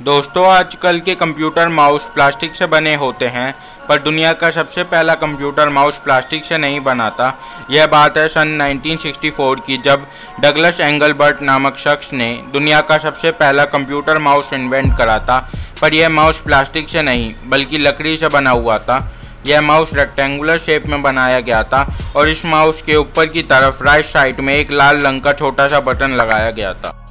दोस्तों, आजकल के कंप्यूटर माउस प्लास्टिक से बने होते हैं, पर दुनिया का सबसे पहला कंप्यूटर माउस प्लास्टिक से नहीं बना था यह बात है सन 1964 की, जब डगलस एंगलबर्ट नामक शख्स ने दुनिया का सबसे पहला कंप्यूटर माउस इन्वेंट करा था, पर यह माउस प्लास्टिक से नहीं, बल्कि लकड़ी से बना हुआ था। यह माउस रेक्टेंगुलर शेप में बनाया गया था, और इस माउस के ऊपर की तरफ़ राइट साइड में एक लाल रंग का छोटा सा बटन लगाया गया था।